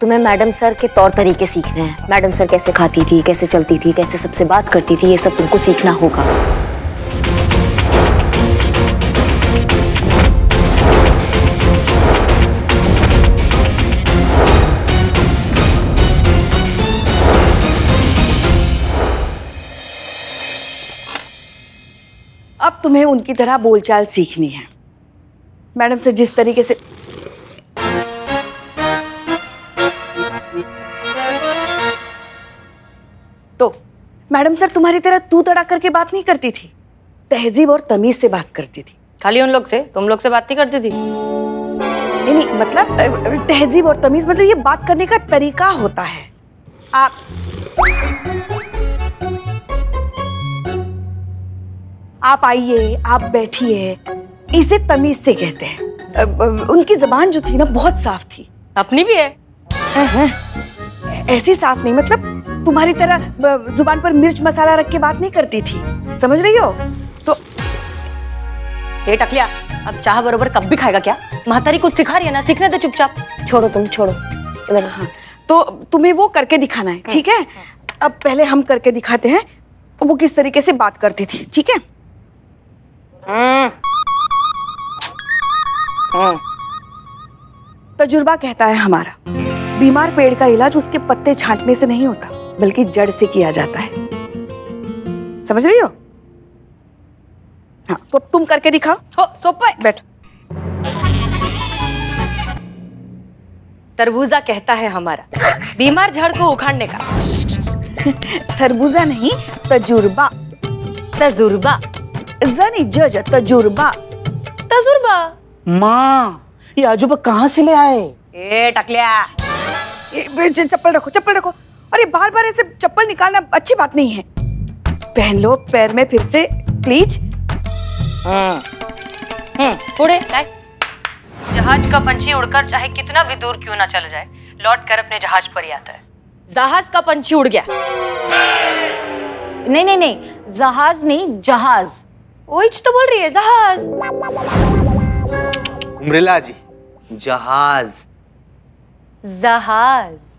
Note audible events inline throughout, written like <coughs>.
तुम्हें madam sir के तौर तरीके सीखने हैं। मैडम सर कैसे खाती थी, कैसे चलती थी, कैसे सबसे बात करती थी, ये सब तुमको सीखना होगा। अब तुम्हें उनकी तरह बोलचाल सीखनी है। मैडम से जिस तरीके से तो मैडम सर तुम्हारी तरह तू तड़ा करके बात नहीं करती थी। तहजीब और तमीज से बात करती थी। खाली उन लोग से? तुम लोग से बात नहीं करती थी? नहीं नहीं मतलब तहजीब और तमीज मतलब ये बात करने का तरीका होता है। आप आप आइए आप बैठिए। इसे तमीज से कहते हैं। उनकी जबान जो थी ना बहुत साफ़ थी। अपनी भी है? ऐसी साफ़ नहीं मतलब तुम्हारी तरह ज़ुबान पर मिर्च मसाला रख के बात नहीं करती थी। समझ रही हो? तो ये टकलिया अब चाह बरोबर कब भी खाएगा क्या? महातारी कुछ सिखा रही है ना? सीखने दे चुपचाप। छोड़ो तुम छोड़ो। इधर हाँ। तो तुम्हें वो करके दिखाना है ठीक है? अब पहले हम करके दिखाते हैं वो किस तरीके से बात करती थी ठीक है? तजुर्बा कहता है हमारा बीमार पेड़ का इलाज उसके पत्ते छांटने से नहीं होता। बल्कि जड़ से किया जाता है। समझ रही हो? हाँ तो तुम करके दिखाओ। हो सोपा बैठ। तरबूजा कहता है हमारा बीमार झाड़ को उखाड़ने का। तरबूजा नहीं तजुर्बा। तजुर्बा। जनी जज तजुर्बा। तजुर्बा? माँ ये आजूबा कहाँ से ले आए? ए टकलिया। चप्पल रखो चप्पल रखो। अरे बार बार ऐसे चप्पल निकालना अच्छी बात नहीं है। पहन लो पैर में फिर से प्लीज़ हम्म। उड़े जहाज़ का पंछी उड़कर चाहे कितना भी दूर क्यों ना चला जाए लौट कर अपने जहाज़ पर ही आता है। जहाज़ का पंछी उड़ गया। नहीं नहीं नहीं जहाज़ नहीं जहाज़। वही तो बोल रही है जहाज़। उमरिला जी जहाज़। जहाज़। हम्म? हम्म,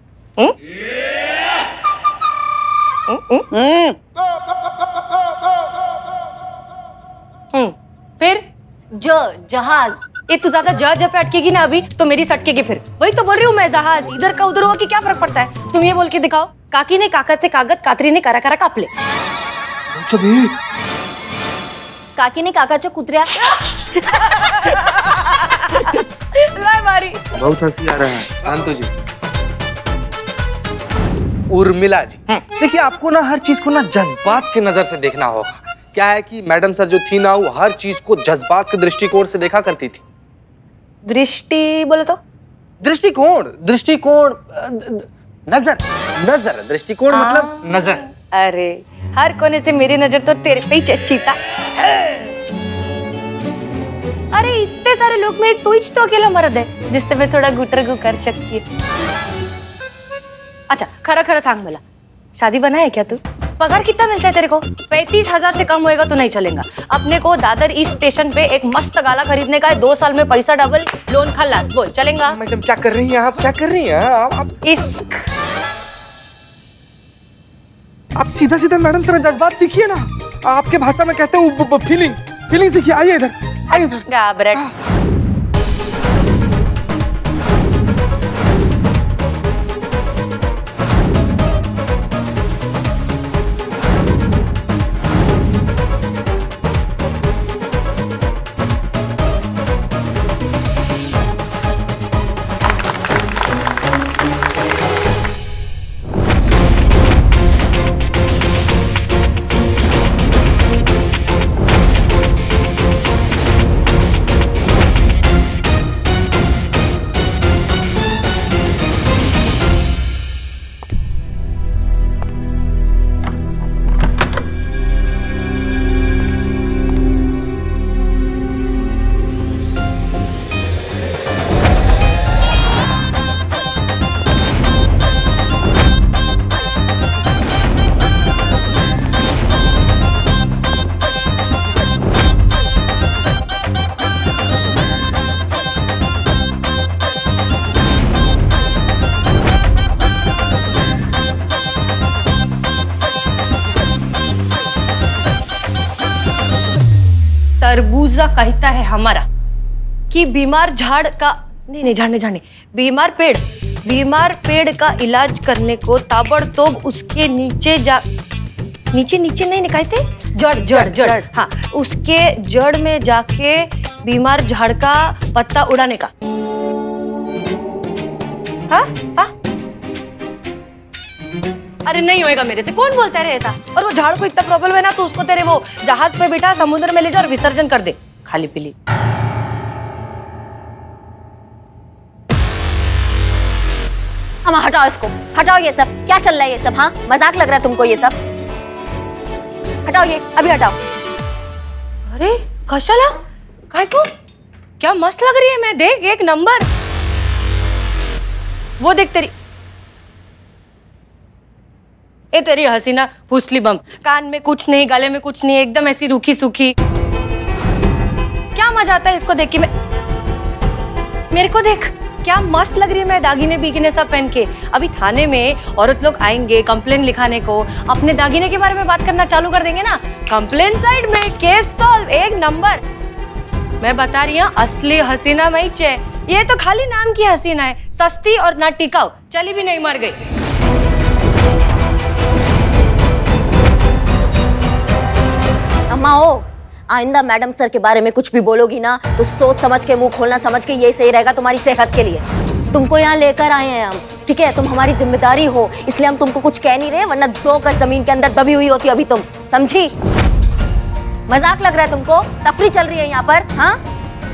फिर? ज जहाज़। ये तू ज़्यादा जा जा पे अटकेगी ना अभी तो मेरी सटकेगी फिर। वही तो बोल रही हूँ मैं जहाज़। इधर का उधर हुआ कि क्या फ़र्क पड़ता है? तुम ये बोल के दिखाओ। काकी ने कागज़ से कागज़ कातरी ने करा करा काप ले। काकी ने काकाच्या कुत्र्या। <laughs> लाए मारी बहुत हँसी आ रहा है। शांतो जी उर्मिला जी। देखिए आपको ना हर चीज़ को ना जज्बात की नज़र से देखना होगा। क्या है कि मैडम सर जो थी ना वो हर चीज़ को जज्बात के दृष्टिकोण से देखा करती थी। दृष्टि बोले तो। दृष्टिकोण दृष्टिकोण नज़र नज़र दृष्टिकोण मतलब नज़र। अरे हर कोने से मेरी नज़र तो तेरे पे ही चची था। अरे इतने सारे लोग में एक तू ही तो अकेला मर्द है जिससे मैं थोड़ा गुटर गु कर सकती है। अच्छा खरा खरा सांग मला. शादी बना है क्या तू? पगार कितना मिलता है तेरे को? पैंतीस हज़ार से कम होएगा तो नहीं चलेगा. अपने को दादर ईस्ट स्टेशन पे एक मस्त गाला खरीदने का है दो साल में पैसा डबल लोन खल्लास बोल चलेगा? मैडम क्या कर रही हैं आप? क्या कर रही हैं आप? आप, इश्क आप सीधा सीधा मैडम से जज्बात सीखिए ना। आपके भाषा में कहते हैं फीलिंग फीलिंग सीखिए आइए इधर आइए इधर। घाबरट कहता है हमारा कि बीमार झाड़ का नहीं नहीं झाड़ने झाड़ने। बीमार पेड़ बीमार पेड़ का इलाज करने को ताबड़तोड़ उसके नीचे जा नीचे नीचे नहीं कहते जड़ जड़। जड़। हाँ उसके जड़ में जाके बीमार झाड़ का पत्ता उड़ाने का। हाँ हाँ। अरे नहीं होएगा मेरे से। कौन बोलता है ऐसा? और वो झाड़ को इतना प्रॉब्लम है ना तो उसको तेरे वो जहाज़ पे बिठा समुद्र में ले जा और विसर्जन कर दे। खाली पीली। अम्मा हटाओ इसको। हटाओ ये सब। क्या चल रहा है ये सब हाँ? मज़ाक लग रहा है तुमको ये सब? हटाओ ये अभी हटाओ। अरे कशाला काय को क्या मस्त लग रही है मैं देख एक नंबर। वो देख तेरी ए, तेरी हसीना फुसली बम। कान में कुछ नहीं, गले में कुछ नहीं, एकदम ऐसी रूखी सूखी। क्या मज़ा आता है इसको देख के मैं मेरे को देख, क्या मस्त लग रही है मैं दागिने बीगिने सब पहन के। अभी थाने में औरत लोग आएँगे कंप्लेन लिखाने को। अपने दागिने के बारे में बात करना चालू कर देंगे ना। कंप्लेन साइड में केस सॉल्व एक नंबर। मैं बता रही हूँ, असली हसीना मई चे। ये तो खाली नाम की हसीना है, सस्ती और ना टिकाऊ। चली भी नहीं, मर गई। अम्मा ओ आइंदा मैडम सर के बारे में कुछ भी बोलोगी ना तो सोच समझ के, मुँह खोलना समझ के, यही सही रहेगा तुम्हारी सेहत के लिए। तुमको यहाँ लेकर आए हैं हम, ठीक है? तुम हमारी ज़िम्मेदारी हो, इसलिए हम तुमको कुछ कह नहीं रहे, वरना दो गज ज़मीन के अंदर दबी हुई होती अभी तुम, समझी? मज़ाक लग रहा है तुमको? तफरी चल रही है यहाँ पर हाँ?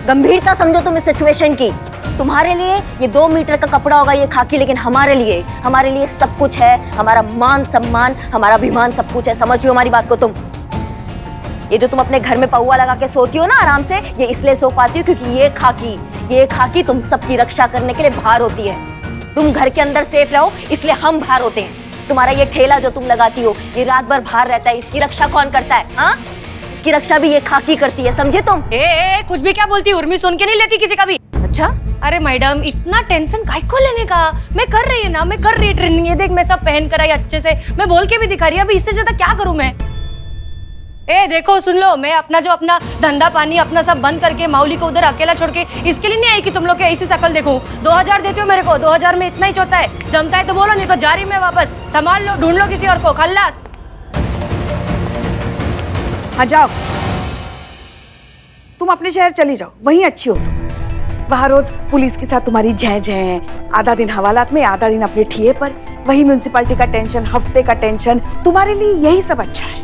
गंभीरता समझो तुम इस सिचुएशन की। तुम्हारे लिए ये दो मीटर का कपड़ा होगा, ये खाकी, लेकिन हमारे लिए हमारे लिए सब कुछ है। हमारा मान सम्मान, हमारा अभिमान सब कुछ है, समझ हमारी बात को तुम? ये जो तुम अपने घर में पौआ लगा के सोती हो ना आराम से ये इसलिए सो पाती हो क्योंकि ये खाकी ये खाकी तुम सबकी रक्षा करने के लिए बाहर होती है। तुम घर के अंदर सेफ़ रहो इसलिए हम बाहर होते हैं। तुम्हारा ये ठेला जो तुम लगाती हो ये रात भर बाहर रहता है इसकी रक्षा कौन करता है हाँ? इसकी रक्षा भी ये खाकी करती है समझे तुम? ए, ए, कुछ भी क्या बोलती उर्मी सुन के नहीं लेती किसी का भी? अच्छा? अरे मैडम इतना टेंशन काय को लेने का? मैं कर रही है ना मैं कर रही है ट्रेनिंग ये देख मैं सब पहन कर आई अच्छे से। मैं बोल के भी दिखा रही है अभी इससे ज़्यादा क्या करूँ मैं? ए, देखो, सुन लो, मैं अपना जो अपना धंधा पानी, अपना सब बंद करके माउली को उधर अकेला छोड़ के इसके लिए नहीं आई कि तुम लोग के ऐसी शकल देखूँ? दो हज़ार देते हो मेरे को, दो हज़ार में इतना ही चौथा है। जमता है तो बोलो, नहीं तो जा रही मैं वापस। संभाल लो, ढूंढ लो किसी और को, खल्लास। हाँ जाओ। तुम अपने शहर चली जाओ, वहीं अच्छी हो तुम। वहाँ रोज पुलिस के साथ तुम्हारी जय जय है। आधा दिन हवालात में, आधा दिन अपने ठिए पर। वही म्यूनसिपालिटी का टेंशन हफ़्ते का टेंशन तुम्हारे लिए यही सब अच्छा है।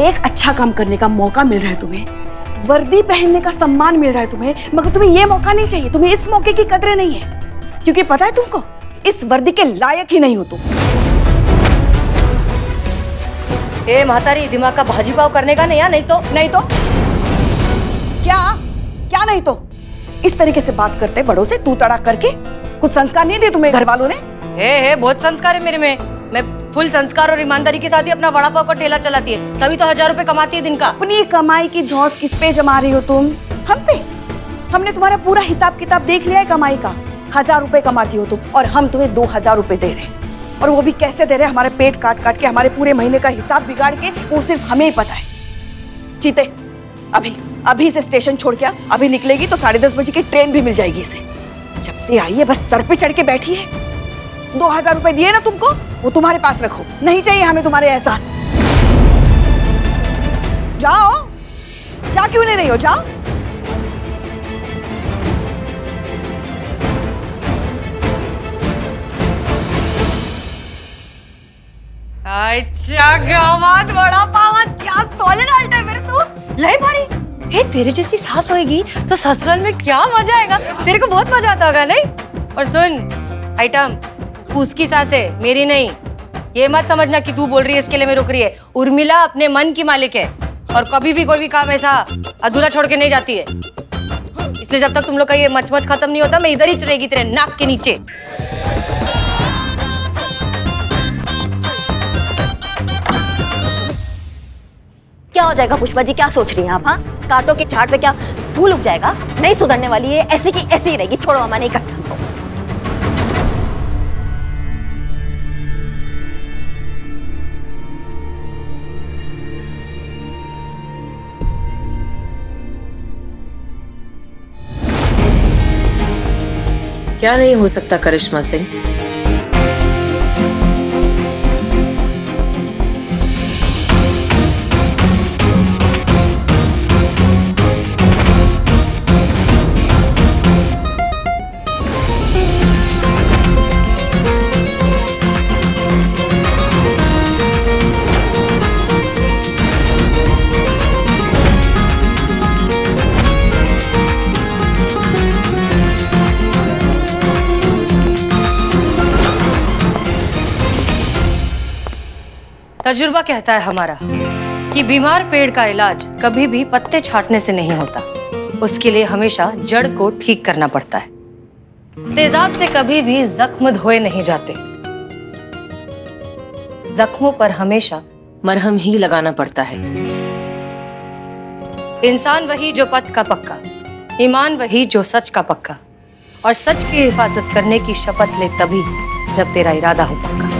एक अच्छा काम करने का मौका मिल रहा है तुम्हें। वर्दी पहनने का सम्मान मिल रहा है तुम्हें मगर तुम्हें ये मौका नहीं चाहिए। तुम्हें इस मौके की कदर नहीं है। क्योंकि पता है तुमको इस वर्दी के लायक ही नहीं हो तुम। ए महातारी दिमाग का भाजी पाव करने का नहीं है? नहीं तो? नहीं तो? क्या? क्या नहीं तो? इस तरीके से बात करते बड़ों से तू तड़ा करके कुछ संस्कार नहीं दिए तुम्हें घर वालों ने? हे हे बहुत संस्कार है मेरे में। मैं फुल संस्कार और ईमानदारी के साथ ही अपना वड़ा पाव का ठेला चलाती है। तभी तो हज़ार रुपए कमाती है दिन का। अपनी कमाई की धौस किस पे जमा रही हो तुम? हम पे। हमने तुम्हारा पूरा हिसाब किताब देख लिया है कमाई का। हज़ार रुपए कमाती हो तुम और हम तुम्हें दो हज़ार रुपए दे रहे और वो भी कैसे दे रहे हमारे पेट काट काट के, हमारे पूरे महीने का हिसाब बिगाड़ के वो सिर्फ़ हमें ही पता है। चीते, अभी अभी से स्टेशन छोड़ के अभी निकलेगी तो साढ़े दस बजे की ट्रेन भी मिल जाएगी इसे। जब से आई है, बस सर पे चढ़ के बैठी है। दो हज़ार रुपए दिए ना तुमको, वो तुम्हारे पास रखो। नहीं चाहिए हमें तुम्हारे एहसान जाओ। जा क्यों नहीं रही हो? जाओ। अच्छा गावात वड़ा पावन, क्या सॉलिड आल्ट हे तेरे जैसी सास होएगी तो ससुराल में क्या मज़ा आएगा? तेरे को बहुत मज़ा आता होगा, नहीं? और सुन आइटम उसकी सास है मेरी नहीं। ये मत समझना कि तू बोल रही है, इसके लिए मैं रुक रही है। उर्मिला अपने मन की मालिक है और कभी भी कोई भी काम ऐसा अधूरा छोड़ के नहीं जाती है। इसलिए जब तक तुम लोग का ये मचमच खत्म नहीं होता, मैं इधर ही रहेगी तेरे नाक के नीचे। क्या हो जाएगा पुष्पा जी, क्या सोच रही हैं आप हाँ? कांटों के झाड़ पे क्या फूल उग जाएगा? नहीं सुधरने वाली है, ऐसी की ऐसी ही रहेगी, छोड़ो हमारे नहीं क्या नहीं हो सकता करिश्मा सिंह? तजुर्बा कहता है हमारा कि बीमार पेड़ का इलाज कभी भी पत्ते छाटने से नहीं होता। उसके लिए हमेशा जड़ को ठीक करना पड़ता है। तेजाब से कभी भी जख्म धोए नहीं जाते। जख्मों पर हमेशा मरहम ही लगाना पड़ता है। इंसान वही जो पथ का पक्का, ईमान वही जो सच का पक्का, और सच की हिफाजत करने की शपथ ले तभी जब तेरा इरादा हो पक्का।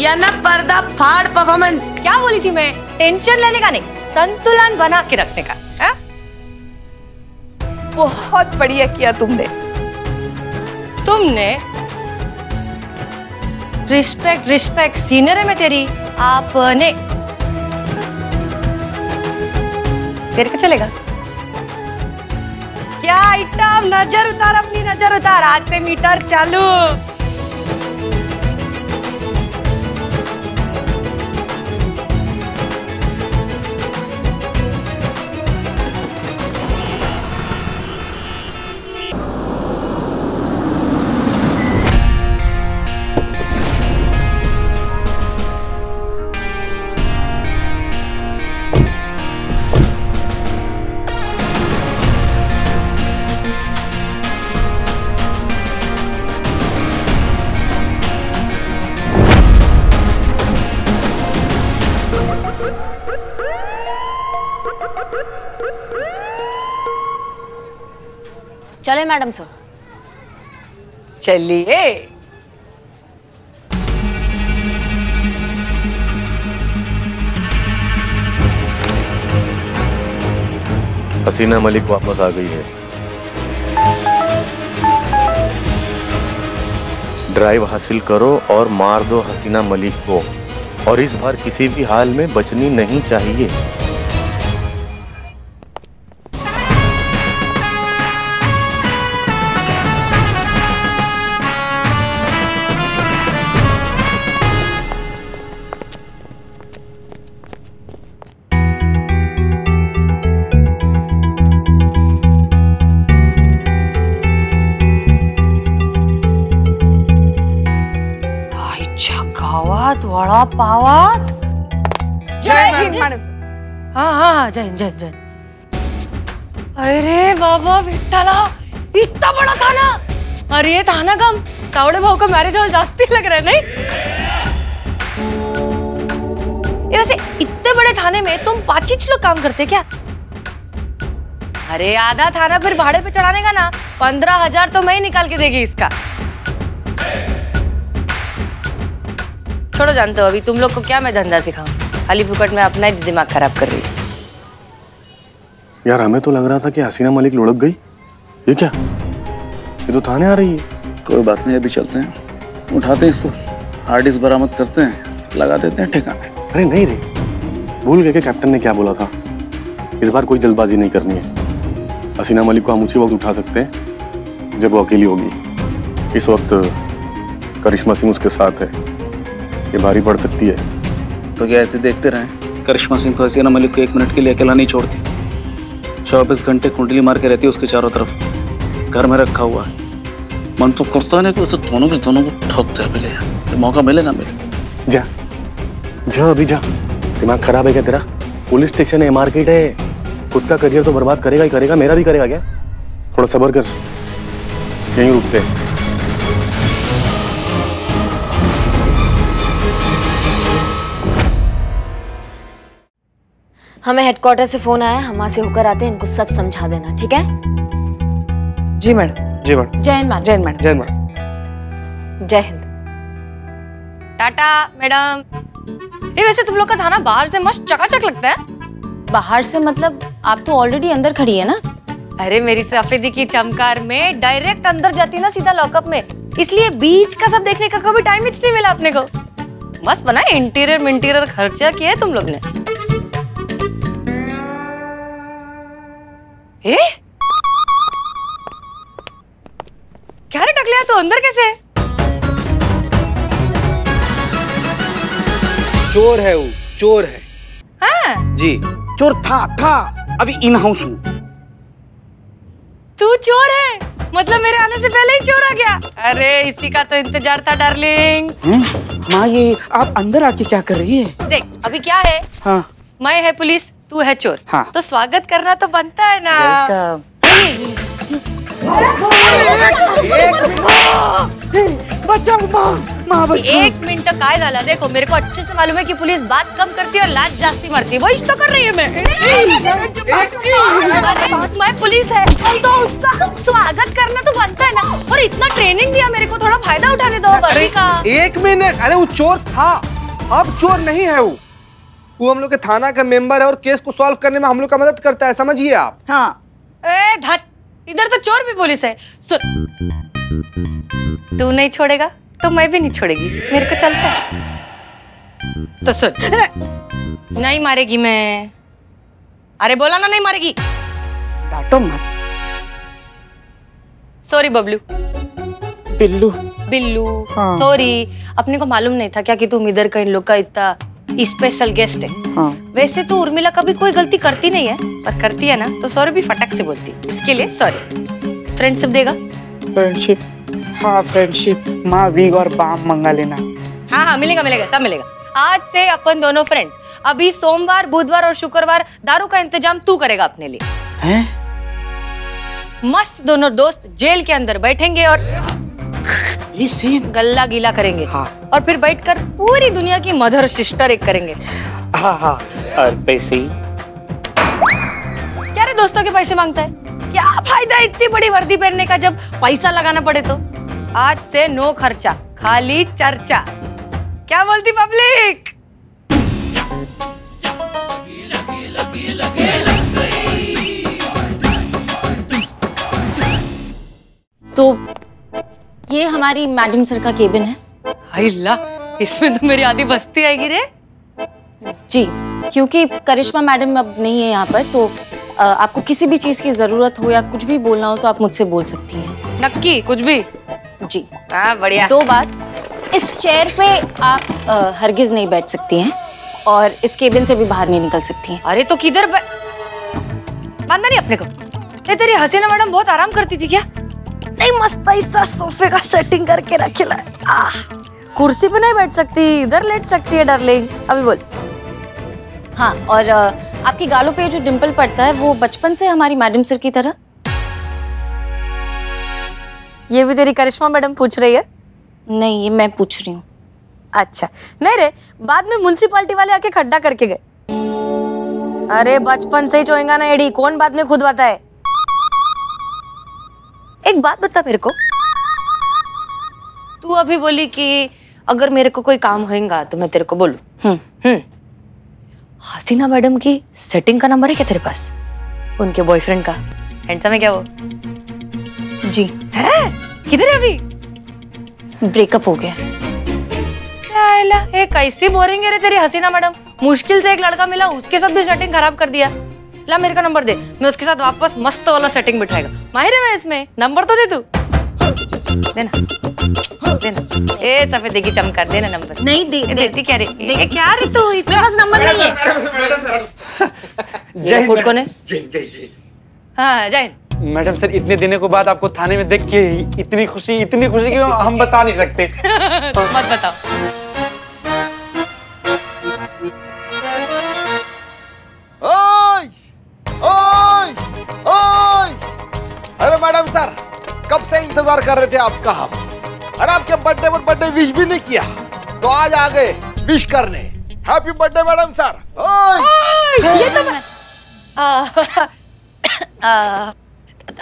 किया ना पर्दा फाड़ परफॉर्मेंस क्या बोली थी मैं? टेंशन लेने का नहीं संतुलन बना के रखने का है? बहुत बढ़िया किया तुमने। तुमने रिस्पेक्ट रिस्पेक्ट सीनियर है मैं तेरी आपने। तेरे को चलेगा? क्या आइटम नज़र उतार अपनी नज़र उतार आते मीटर चालू। मैडम सर चलिए। हसीना मलिक वापस आ गई है। ड्राइव हासिल करो और मार दो हसीना मलिक को। और इस बार किसी भी हाल में बचनी नहीं चाहिए। हाँ जय हिंद, अरे बाबा विठ्ठला इतना बड़ा थाना। अरे ये थाना कम। कावड़े भाव का मैरिज हॉल जास्ती लग रहा है नहीं? ये वैसे इतने बड़े थाने में तुम पाँच ही लोग काम करते क्या? अरे आधा थाना फिर भाड़े पे चढ़ाने का ना। पंद्रह हज़ार तो मैं ही निकाल के देगी इसका। छोड़ो जानते हो अभी तुम लोग को क्या मैं धंधा सिखाऊं? खाली फुकट में अपना दिमाग खराब कर रही हूँ। यार हमें तो लग रहा था कि हसीना मलिक लुढ़क गई। ये क्या? ये तो थाने आ रही है। कोई बात नहीं अभी चलते हैं। उठाते हैं इसको। हार्ड डिस्क बरामद करते हैं। लगा देते हैं ठिकाने। अरे नहीं रे भूल गए कि कैप्टन ने क्या बोला था? इस बार कोई जल्दबाजी नहीं करनी है। हसीना मलिक को हम उसी वक्त उठा सकते हैं जब वो अकेली होगी। इस वक्त करिश्मा सिंह उसके साथ है। ये भारी पड़ सकती है। तो क्या ऐसे देखते रहें? करिश्मा सिंह तो हसीना मलिक को एक मिनट के लिए अकेला नहीं छोड़ती। चौबीस घंटे कुंडली मार के रहती है उसके चारों तरफ़। घर में रखा हुआ है। मन तो करता है ना कि उसे दोनों के दोनों को ठोक जाए मिले यार। मौका मिले ना मिले? जा। जा अभी जा। दिमाग खराब है क्या तेरा? पुलिस स्टेशन है, मार्केट है। खुद का करियर तो बर्बाद करेगा ही करेगा, मेरा भी करेगा क्या? थोड़ा सबर कर। यहीं रुकते हैं। हमें हेडक्वार्टर से फ़ोन आया हम वहाँ से होकर आते हैं इनको सब समझा देना ठीक है? जी मैडम। जी मैडम। जय हिंद मैडम। जैन मैडम। जय मैडम। जय हिंद। टाटा मैडम। ये वैसे तुम लोग का थाना बाहर से मस्त चकाचक लगता है। बाहर से मतलब आप तो ऑलरेडी अंदर खड़ी है ना? अरे मेरी सफेदी की चमकार में डायरेक्ट अंदर जाती है ना सीधा लॉकअप में। इसलिए बीच का सब देखने का कभी टाइम ही नहीं मिला अपने को। मस्त बना इंटीरियर इंटीरियर खर्चा किया है तुम लोग ने। ए? क्या रे टकलिया तो? अंदर कैसे? चोर है वो चोर है। हाँ? जी। चोर था था। अभी इन हाउस हूँ। तू चोर है? मतलब मेरे आने से पहले ही चोर आ गया। अरे इसी का तो इंतज़ार था डार्लिंग हम्म? माँ ये आप अंदर आके क्या कर रही है? देख अभी क्या है? हाँ। मैं है पुलिस। तू है चोर। हाँ। तो स्वागत करना तो बनता है ना। एक मिनट काय झाला? देखो मेरे को अच्छे से मालूम है कि पुलिस बात कम करती है और लाज जास्ती मारती है। वही तो कर रही है मैं मैं पुलिस है तो उसका स्वागत करना तो बनता है ना। और इतना ट्रेनिंग दिया मेरे को थोड़ा फ़ायदा उठाने दो का। एक मिनट अरे वो चोर था। अब चोर नहीं है वो। वो हम लोग के थाना का मेंबर है और केस को सॉल्व करने में हम लोग का मदद करता है समझिए आप? हाँ। ए धत इधर तो चोर भी पुलिस है। सुन तू नहीं छोड़ेगा तो मैं भी नहीं छोड़ेगी। मेरे को चलता है। तो सुन। <laughs> नहीं मारेगी मैं। अरे बोला ना नहीं मारेगी। डांटो मत। सॉरी बबलू। बिल्लू। बिल्लू। हाँ। सॉरी अपने को मालूम नहीं था क्या कि तुम इधर का इन लोग का इतना स्पेशल गेस्ट है। हाँ। वैसे तो उर्मिला कभी कोई गलती करती नहीं है पर करती है ना तो सॉरी भी फटक से बोलती। इसके लिए सॉरी फ्रेंडशिप देगा? फ्रेंडशिप हाँ फ्रेंडशिप माँ वीग और बाम मंगा लेना। हाँ हाँ मिलेगा मिलेगा सब मिलेगा। आज से अपन दोनों फ्रेंड्स अभी सोमवार बुधवार और शुक्रवार दारू का इंतज़ाम तू करेगा अपने लिए। हैं? मस्त दोनों दोस्त जेल के अंदर बैठेंगे और ये सेम गल्ला गीला करेंगे। हाँ। और फिर बैठकर पूरी दुनिया की मदर सिस्टर एक करेंगे। हाँ हाँ। और पैसे? क्या रे दोस्तों के पैसे माँगता है? क्या फ़ायदा इतनी बड़ी वर्दी पहनने का जब पैसा लगाना पड़े तो? आज से नो खर्चा खाली चर्चा। क्या बोलती पब्लिक? तो ये हमारी मैडम सर का केबिन है। अल्लाह इसमें तो मेरी आधी बस्ती आएगी रे। जी क्योंकि करिश्मा मैडम अब नहीं है यहाँ पर तो आपको किसी भी चीज़ की ज़रूरत हो या कुछ भी बोलना हो तो आप मुझसे बोल सकती हैं। नक्की कुछ भी? जी। हाँ बढ़िया। दो बात इस चेयर पे आप अ, हरगिज नहीं बैठ सकती हैं और इस केबिन से भी बाहर नहीं निकल सकती हैं। अरे तो किधर बै... मानना नहीं अपने को। तेरी हसीना मैडम बहुत आराम करती थी क्या? नहीं मस्त ऐसा सोफे का सेटिंग करके रखेला। आह, कुर्सी पे नहीं बैठ सकती इधर लेट सकती है डार्लिंग अभी बोल। हाँ और आपकी गालों पे जो डिम्पल पड़ता है वो बचपन से हमारी मैडम सर की तरह? ये भी तेरी करिश्मा मैडम पूछ रही है? नहीं ये मैं पूछ रही हूँ। अच्छा। नहीं रे बाद में म्युनिसिपालिटी वाले आके खड्डा करके गए। अरे बचपन से ही चोएगा ना एडी कौन बाद में खुद बताए? एक बात बता मेरे को। तू अभी बोली कि अगर मेरे को कोई काम होएगा तो मैं तेरे को बोलू। हम्म। हम्म। हसीना मैडम की सेटिंग का नंबर है क्या तेरे पास? उनके बॉयफ्रेंड का। हैंडसम है क्या वो? जी। है? किधर है अभी? ब्रेकअप हो गया। ये कैसी बोरिंग है रे तेरी हसीना मैडम। मुश्किल से एक लड़का मिला उसके साथ भी सेटिंग खराब कर दिया। ला मेरे का नंबर दे। मैं उसके साथ वापस मस्त वाला सेटिंग बिठाएगा। माहिर है मैं इसमें? नंबर तो दे तू। देना। देना। ए सफ़ेद की चमकार देना नंबर। नहीं दे ए, देती क्या रे? ए, क्या रे तू? मेरे इतना पास नंबर नहीं है। ये फ़ूड कौन है? जय जय हाँ जैन मैडम सर इतने दिनों के बाद आपको थाने में देख के इतनी खुशी इतनी खुशी कि हम बता नहीं सकते। <laughs> मत बताओ। कब से इंतज़ार कर रहे थे आपका हम? अरे आपके बर्थडे पर बर्थडे विश भी नहीं किया। तो आज आ गए विश करने। हैप्पी बर्थडे मैडम सर ओए! ये तो मैं आ, <coughs> आ,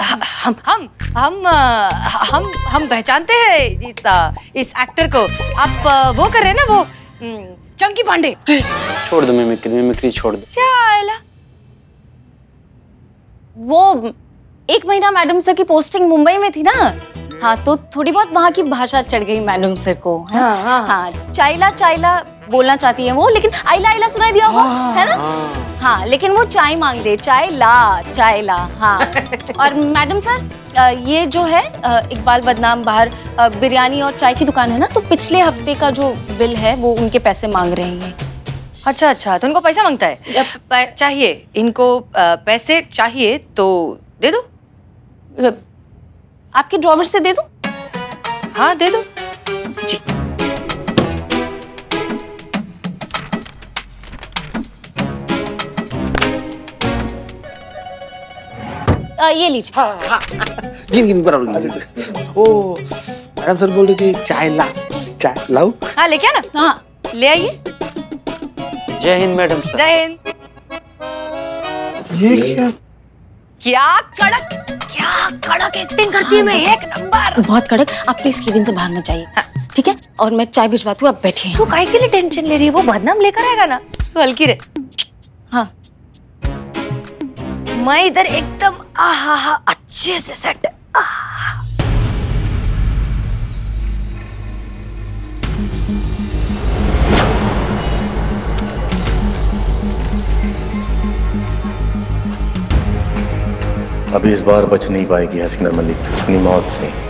हम हम हम हम हम पहचानते हैं इस इस एक्टर को। आप वो कर रहे हैं ना वो चंकी पांडे। छोड़ दो मिमिक्री मिमिक्री छोड़ दो। चाला वो एक महीना मैडम सर की पोस्टिंग मुंबई में थी ना? हाँ तो थोड़ी बहुत वहाँ की भाषा चढ़ गई मैडम सर को है? हाँ, हाँ। हाँ चाइला चाइला बोलना चाहती है वो लेकिन आइला आइला सुनाई दिया होगा है। ना? हाँ लेकिन वो चाय मांग रही है चाय ला चाय ला हाँ। <laughs> और मैडम सर ये जो है इकबाल बदनाम बाहर बिरयानी और चाय की दुकान है ना तो पिछले हफ़्ते का जो बिल है वो उनके पैसे मांग रहे हैं अच्छा अच्छा तो इनको पैसा माँगता है? चाहिए इनको पैसे चाहिए तो दे दो। आपके ड्रॉवर से दे दूँ? हाँ दे दो। जी। अ, ये लीजिए। हाँ, गिन गिन बराबर गिन। ओ मैडम सर बोल रहे थे चाय ला चाय लाओ। हाँ लेके आना। हाँ। ले आइए। जय हिंद मैडम सर। जय हिंद। ये क्या? क्या कड़क क्या कड़क एक्टिंग करती है? मैं एक नंबर। बहुत कड़क। आप प्लीज़ केविन से बाहर मत जाइए। ठीक है? और मैं चाय भिजवाती हूँ आप बैठिए। तू काहे के लिए टेंशन ले रही है? वो बदनाम लेकर आएगा ना? तू हल्की रहे। हाँ। मैं इधर एकदम आहा हा अच्छे से सेट अभी इस बार बच नहीं पाएगी हसीना मलिक अपनी मौत से।